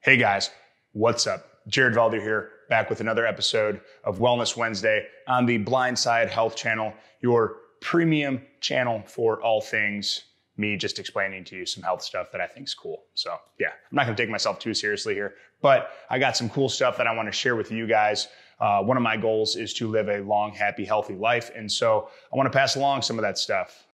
Hey guys, what's up? Jared Veldheer here, back with another episode of Wellness Wednesday on the Blindside Health Channel, your premium channel for all things me just explaining to you some health stuff that I think is cool. So, yeah, I'm not gonna take myself too seriously here, but I got some cool stuff that I wanna share with you guys. Uh, one of my goals is to live a long, happy, healthy life. And so I wanna pass along some of that stuff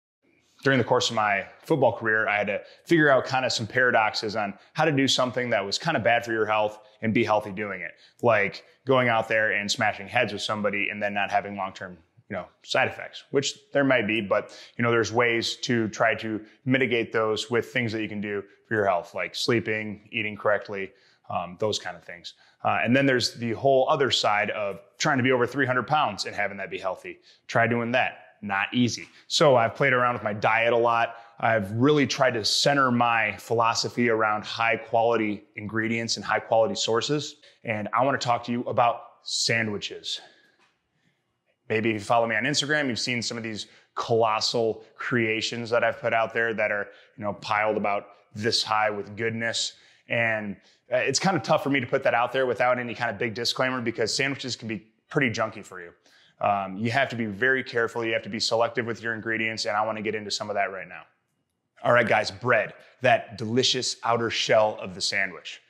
during the course of my football career, I had to figure out kind of some paradoxes on how to do something that was kind of bad for your health and be healthy doing it. Like going out there and smashing heads with somebody and then not having long-term, you know, side effects, which there might be, but you know, there's ways to try to mitigate those with things that you can do for your health, like sleeping, eating correctly, um, those kind of things. Uh, and then there's the whole other side of trying to be over 300 pounds and having that be healthy. Try doing that not easy. So I've played around with my diet a lot. I've really tried to center my philosophy around high quality ingredients and high quality sources. And I want to talk to you about sandwiches. Maybe if you follow me on Instagram, you've seen some of these colossal creations that I've put out there that are, you know, piled about this high with goodness. And uh, it's kind of tough for me to put that out there without any kind of big disclaimer because sandwiches can be pretty junky for you. Um, you have to be very careful. You have to be selective with your ingredients, and I want to get into some of that right now. All right, guys, bread, that delicious outer shell of the sandwich.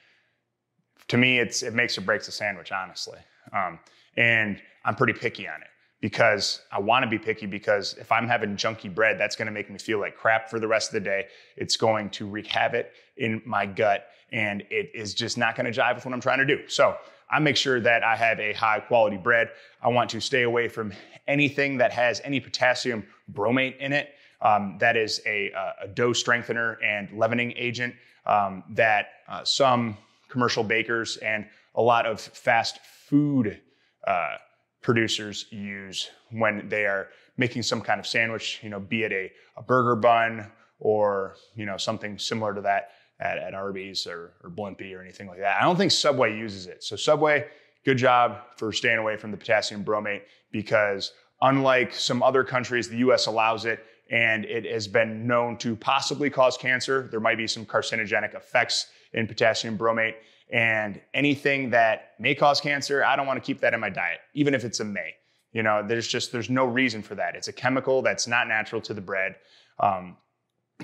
To me, it's, it makes or breaks a sandwich, honestly. Um, and I'm pretty picky on it because I want to be picky because if I'm having junky bread, that's going to make me feel like crap for the rest of the day. It's going to wreak havoc in my gut and it is just not going to jive with what I'm trying to do. So I make sure that I have a high quality bread. I want to stay away from anything that has any potassium bromate in it. Um, that is a, a, dough strengthener and leavening agent um, that uh, some commercial bakers and a lot of fast food uh, producers use when they are making some kind of sandwich, you know, be it a, a burger bun or, you know, something similar to that at, at Arby's or, or Blimpie or anything like that. I don't think Subway uses it. So Subway, good job for staying away from the potassium bromate because unlike some other countries, the US allows it and it has been known to possibly cause cancer. There might be some carcinogenic effects in potassium bromate and anything that may cause cancer, I don't want to keep that in my diet, even if it's a may. You know, there's just, there's no reason for that. It's a chemical that's not natural to the bread. Um,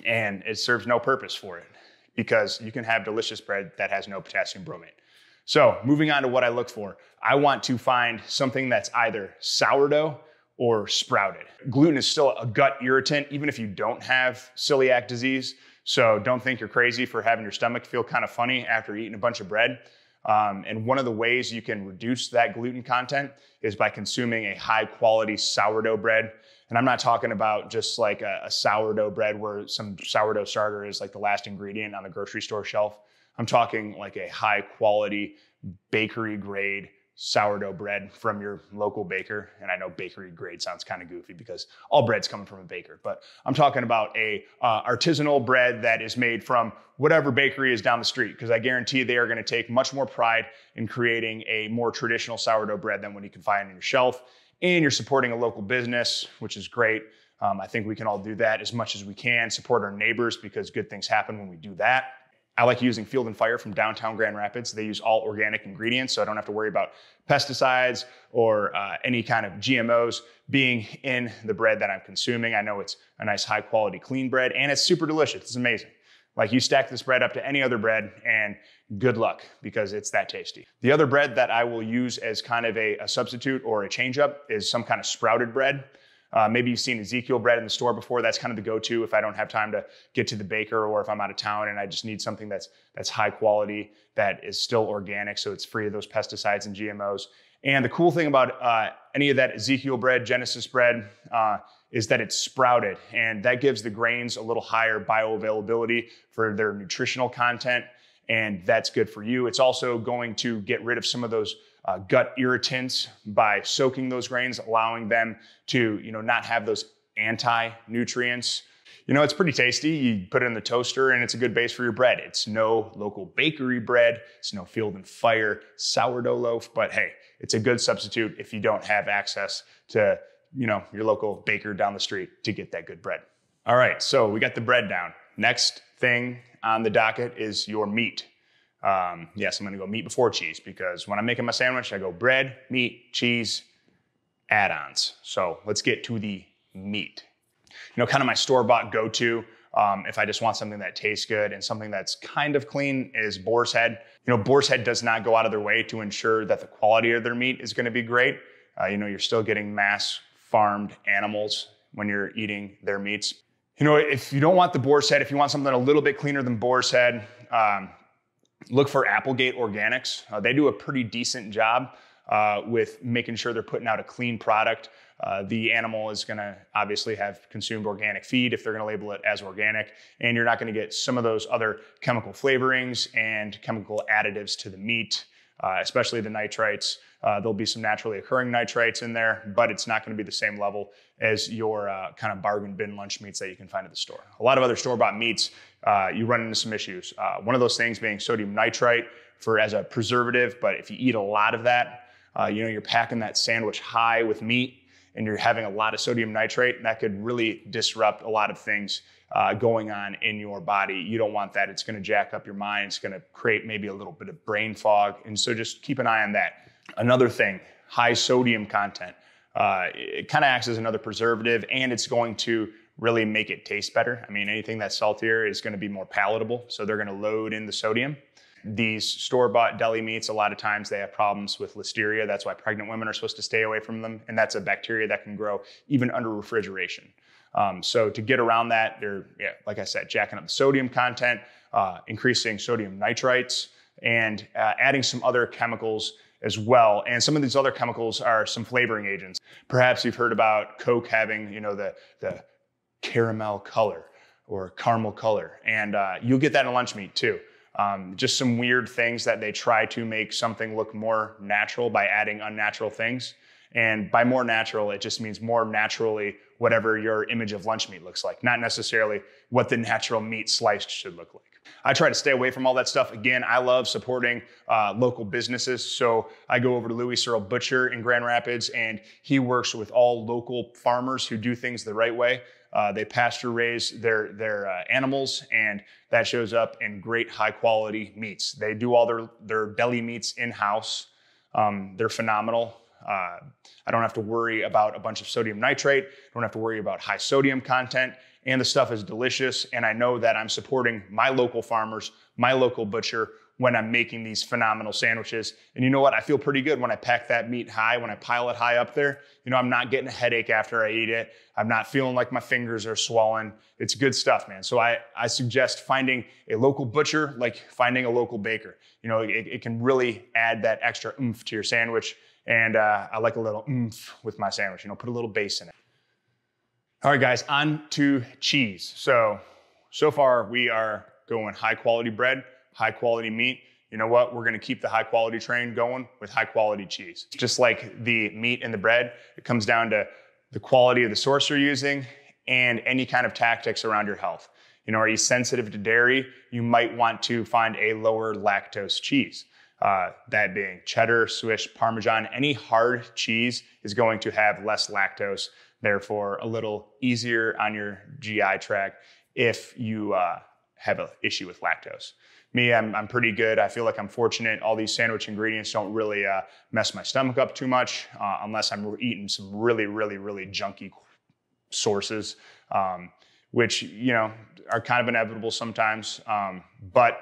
and it serves no purpose for it because you can have delicious bread that has no potassium bromate. So, moving on to what I look for, I want to find something that's either sourdough or sprouted. Gluten is still a gut irritant, even if you don't have celiac disease. So, don't think you're crazy for having your stomach feel kind of funny after eating a bunch of bread. Um, and one of the ways you can reduce that gluten content is by consuming a high quality sourdough bread. And I'm not talking about just like a, a, sourdough bread where some sourdough starter is like the last ingredient on the grocery store shelf. I'm talking like a high quality bakery grade sourdough bread from your local baker. And I know bakery grade sounds kind of goofy because all bread's coming from a baker, but I'm talking about a uh, artisanal bread that is made from whatever bakery is down the street because I guarantee they are going to take much more pride in creating a more traditional sourdough bread than what you can find on your shelf. And you're supporting a local business, which is great. Um, I think we can all do that as much as we can, support our neighbors because good things happen when we do that. I like using Field and Fire from downtown Grand Rapids. They use all organic ingredients, so I don't have to worry about pesticides or uh, any kind of GMOs being in the bread that I'm consuming. I know it's a nice, high quality, clean bread, and it's super delicious. It's amazing. Like you stack this bread up to any other bread, and good luck because it's that tasty. The other bread that I will use as kind of a, a substitute or a change up is some kind of sprouted bread. Uh, maybe you've seen Ezekiel bread in the store before. That's kind of the go-to if I don't have time to get to the baker or if I'm out of town and I just need something that's that's high quality, that is still organic, so it's free of those pesticides and GMOs. And the cool thing about uh, any of that Ezekiel bread, Genesis bread, uh, is that it's sprouted, and that gives the grains a little higher bioavailability for their nutritional content, and that's good for you. It's also going to get rid of some of those uh, gut irritants by soaking those grains, allowing them to, you know, not have those anti-nutrients. You know, it's pretty tasty. You put it in the toaster and it's a good base for your bread. It's no local bakery bread. It's no field and fire sourdough loaf, but hey, it's a good substitute if you don't have access to, you know, your local baker down the street to get that good bread. All right, so we got the bread down. Next thing on the docket is your meat. Um, yes, I'm gonna go meat before cheese because when I'm making my sandwich, I go bread, meat, cheese, add-ons. So let's get to the meat. You know, kind of my store-bought go-to um, if I just want something that tastes good and something that's kind of clean is Boar's Head. You know, Boar's Head does not go out of their way to ensure that the quality of their meat is gonna be great. Uh, you know, you're still getting mass farmed animals when you're eating their meats. You know, if you don't want the boar's head, if you want something a little bit cleaner than boar's head, um, look for Applegate Organics. Uh, they do a pretty decent job uh, with making sure they're putting out a clean product. Uh, the animal is going to obviously have consumed organic feed if they're going to label it as organic, and you're not going to get some of those other chemical flavorings and chemical additives to the meat, uh, especially the nitrites. Uh, there'll be some naturally occurring nitrites in there, but it's not going to be the same level as your uh, kind of bargain bin lunch meats that you can find at the store. A lot of other store-bought meats, uh, you run into some issues. Uh, one of those things being sodium nitrite for as a preservative, but if you eat a lot of that, you know, you're packing that sandwich high with meat and you're having a lot of sodium nitrate, and that could really disrupt a lot of things uh, going on in your body. You don't want that. It's going to jack up your mind. It's going to create maybe a little bit of brain fog. And so just keep an eye on that. Another thing, high sodium content. Uh, it kind of acts as another preservative and it's going to really make it taste better. I mean, anything that's saltier is going to be more palatable. So they're going to load in the sodium. These store bought deli meats, a lot of times they have problems with listeria. That's why pregnant women are supposed to stay away from them. And that's a bacteria that can grow even under refrigeration. Um, so to get around that, they're, yeah, like I said, jacking up the sodium content, uh, increasing sodium nitrites, and uh, adding some other chemicals as well. And some of these other chemicals are some flavoring agents. Perhaps you've heard about Coke having, you know, the, the caramel color or caramel color. And uh, you'll get that in lunch meat too. Um, just some weird things that they try to make something look more natural by adding unnatural things. And by more natural, it just means more naturally whatever your image of lunch meat looks like, not necessarily what the natural meat sliced should look like. I try to stay away from all that stuff. Again, I love supporting uh, local businesses. So I go over to Louise Earl Butcher in Grand Rapids, and he works with all local farmers who do things the right way. Uh, they pasture raise their their uh, animals, and that shows up in great high quality meats. They do all their their deli meats in house. Um, they're phenomenal. Uh, I don't have to worry about a bunch of sodium nitrate. I don't have to worry about high sodium content and the stuff is delicious. And I know that I'm supporting my local farmers, my local butcher when I'm making these phenomenal sandwiches. And you know what? I feel pretty good when I pack that meat high, when I pile it high up there. You know, I'm not getting a headache after I eat it. I'm not feeling like my fingers are swollen. It's good stuff, man. So I, I suggest finding a local butcher, like finding a local baker. You know, it, it can really add that extra oomph to your sandwich. And uh, I like a little oomph with my sandwich, you know, put a little bass in it. All right, guys, on to cheese. So, so far we are going high quality bread, high quality meat. You know what? We're gonna keep the high quality train going with high quality cheese. Just like the meat and the bread, it comes down to the quality of the source you're using and any kind of tactics around your health. You know, are you sensitive to dairy? You might want to find a lower lactose cheese. Uh, that being cheddar, Swiss, Parmesan, any hard cheese is going to have less lactose therefore a little easier on your GI tract if you uh, have an issue with lactose. Me, I'm, I'm pretty good. I feel like I'm fortunate. All these sandwich ingredients don't really uh, mess my stomach up too much uh, unless I'm eating some really, really, really junky sources, um, which, you know, are kind of inevitable sometimes. Um, but,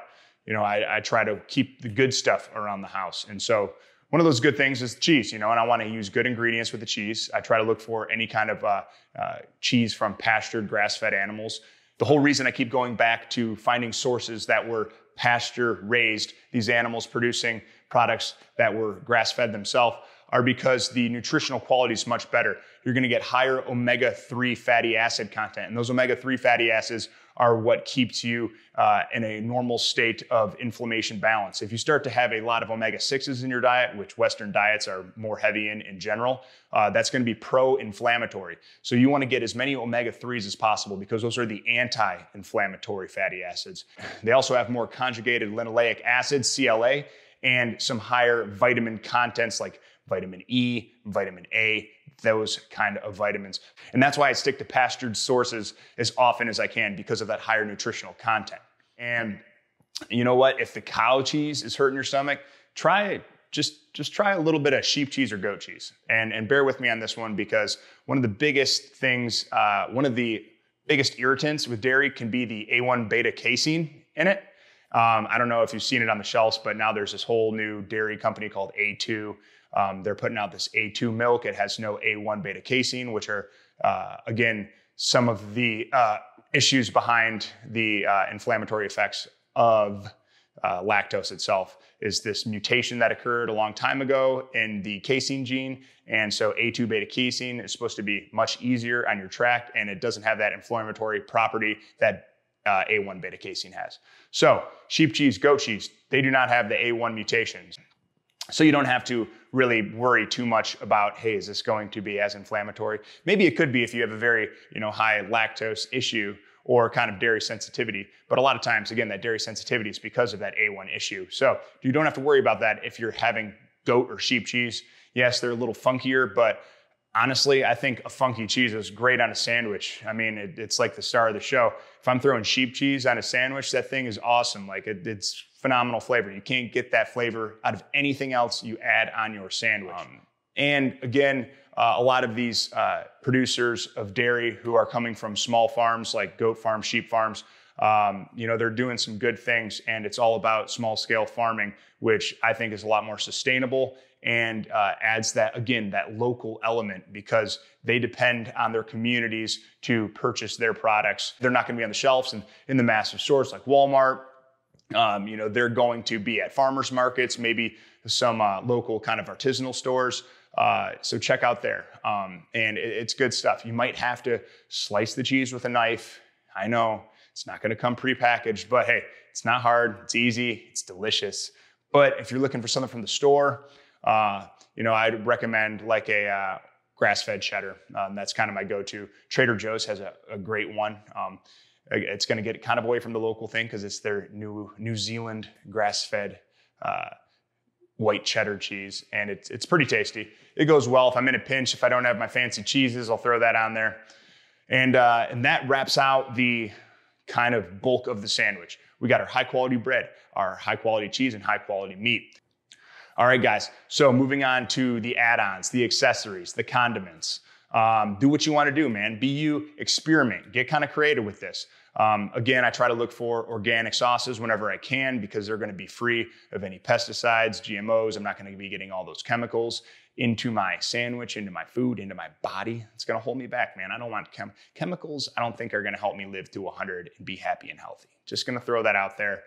you know, I, I try to keep the good stuff around the house. And so one of those good things is cheese, you know, and I want to use good ingredients with the cheese. I try to look for any kind of uh, uh, cheese from pastured, grass fed animals. The whole reason I keep going back to finding sources that were pasture raised, these animals producing products that were grass fed themselves, are because the nutritional quality is much better. You're going to get higher omega 3 fatty acid content. And those omega 3 fatty acids are what keeps you uh, in a normal state of inflammation balance. If you start to have a lot of omega 6s in your diet, which Western diets are more heavy in in general, uh, that's going to be pro inflammatory. So you want to get as many omega 3s as possible because those are the anti inflammatory fatty acids. They also have more conjugated linoleic acid, CLA, and some higher vitamin contents like vitamin E, vitamin A, those kind of vitamins. And that's why I stick to pastured sources as often as I can because of that higher nutritional content. And you know what? If the cow cheese is hurting your stomach, try just just try a little bit of sheep cheese or goat cheese. And and bear with me on this one because one of the biggest things, uh, one of the biggest irritants with dairy can be the A1 beta casein in it. Um, I don't know if you've seen it on the shelves, but now there's this whole new dairy company called A2. Um, they're putting out this A2 milk. It has no A1 beta casein, which are uh, again some of the uh, issues behind the uh, inflammatory effects of uh, lactose itself is this mutation that occurred a long time ago in the casein gene. And so A2 beta casein is supposed to be much easier on your tract and it doesn't have that inflammatory property that uh, A1 beta casein has. So sheep cheese, goat cheese, they do not have the A1 mutations. So you don't have to really worry too much about, hey, is this going to be as inflammatory? Maybe it could be if you have a very, you know, high lactose issue or kind of dairy sensitivity. But a lot of times, again, that dairy sensitivity is because of that A1 issue. So you don't have to worry about that if you're having goat or sheep cheese. Yes, they're a little funkier, but honestly, I think a funky cheese is great on a sandwich. I mean, it, it's like the star of the show. If I'm throwing sheep cheese on a sandwich, that thing is awesome. Like it, it's phenomenal flavor. You can't get that flavor out of anything else you add on your sandwich. Um, and again, uh, a lot of these uh, producers of dairy who are coming from small farms like goat farms, sheep farms, um, you know, they're doing some good things and it's all about small scale farming, which I think is a lot more sustainable and uh, adds that, again, that local element because they depend on their communities to purchase their products. They're not going to be on the shelves and in the massive stores like Walmart. Um, you know, they're going to be at farmers markets, maybe some uh, local kind of artisanal stores. Uh, so check out there. Um, and it, it's good stuff. You might have to slice the cheese with a knife. I know it's not going to come prepackaged, but hey, it's not hard. It's easy. It's delicious. But if you're looking for something from the store, uh, you know, I'd recommend like a uh, grass-fed cheddar. Um, that's kind of my go-to. Trader Joe's has a, a great one. Um, it's going to get kind of away from the local thing because it's their new New Zealand grass-fed uh, white cheddar cheese, and it's it's pretty tasty. It goes well if I'm in a pinch. If I don't have my fancy cheeses, I'll throw that on there, and uh, and that wraps out the kind of bulk of the sandwich. We got our high quality bread, our high quality cheese, and high quality meat. All right, guys. So moving on to the add-ons, the accessories, the condiments. Um, do what you want to do, man. Be you, experiment, get kind of creative with this. Um, again, I try to look for organic sauces whenever I can because they're going to be free of any pesticides, GMOs. I'm not going to be getting all those chemicals into my sandwich, into my food, into my body. It's going to hold me back, man. I don't want chem- chemicals. I don't think are going to help me live to 100 and be happy and healthy. Just going to throw that out there.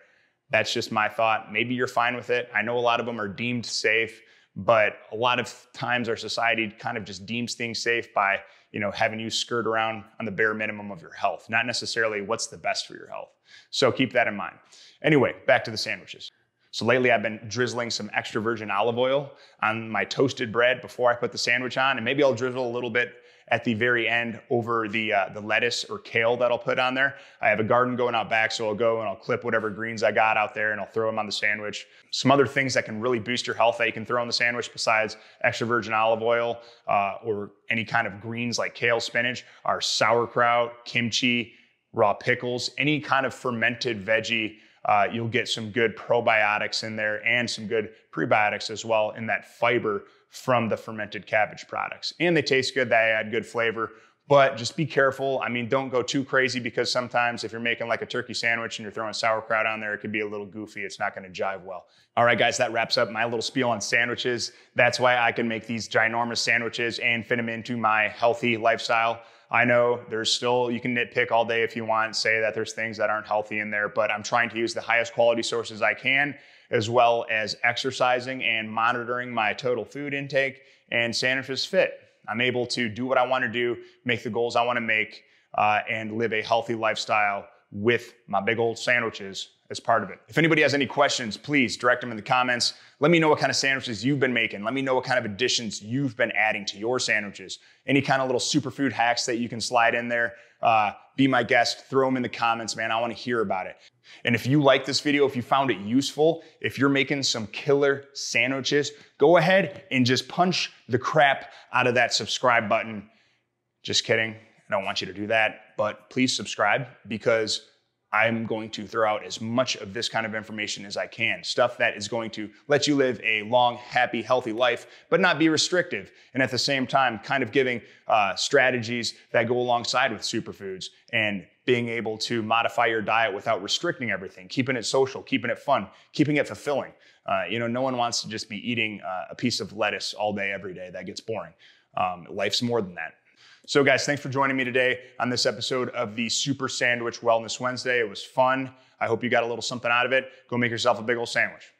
That's just my thought. Maybe you're fine with it. I know a lot of them are deemed safe, but a lot of times our society kind of just deems things safe by you know, having you skirt around on the bare minimum of your health, not necessarily what's the best for your health. So keep that in mind. Anyway, back to the sandwiches. So lately I've been drizzling some extra virgin olive oil on my toasted bread before I put the sandwich on, and maybe I'll drizzle a little bit at the very end over the, uh, the lettuce or kale that I'll put on there. I have a garden going out back, so I'll go and I'll clip whatever greens I got out there and I'll throw them on the sandwich. Some other things that can really boost your health that you can throw on the sandwich besides extra virgin olive oil uh, or any kind of greens like kale, spinach are sauerkraut, kimchi, raw pickles, any kind of fermented veggie uh, you'll get some good probiotics in there and some good prebiotics as well in that fiber from the fermented cabbage products. And they taste good, they add good flavor. But just be careful. I mean, don't go too crazy because sometimes if you're making like a turkey sandwich and you're throwing sauerkraut on there, it could be a little goofy. It's not going to jive well. All right, guys, that wraps up my little spiel on sandwiches. That's why I can make these ginormous sandwiches and fit them into my healthy lifestyle. I know there's still, you can nitpick all day if you want, say that there's things that aren't healthy in there, but I'm trying to use the highest quality sources I can as well as exercising and monitoring my total food intake and sandwiches fit. I'm able to do what I want to do, make the goals I want to make, uh, and live a healthy lifestyle with my big old sandwiches as part of it. If anybody has any questions, please direct them in the comments. Let me know what kind of sandwiches you've been making. Let me know what kind of additions you've been adding to your sandwiches. Any kind of little superfood hacks that you can slide in there. Uh, be my guest, throw them in the comments, man. I want to hear about it. And if you like this video, if you found it useful, if you're making some killer sandwiches, go ahead and just punch the crap out of that subscribe button. Just kidding. I don't want you to do that, but please subscribe because I'm going to throw out as much of this kind of information as I can. Stuff that is going to let you live a long, happy, healthy life, but not be restrictive. And at the same time, kind of giving uh, strategies that go alongside with superfoods and being able to modify your diet without restricting everything, keeping it social, keeping it fun, keeping it fulfilling. Uh, you know, no one wants to just be eating uh, a piece of lettuce all day, every day. That gets boring. Um, life's more than that. So, guys, thanks for joining me today on this episode of the Super Sandwich Wellness Wednesday. It was fun. I hope you got a little something out of it. Go make yourself a big old sandwich.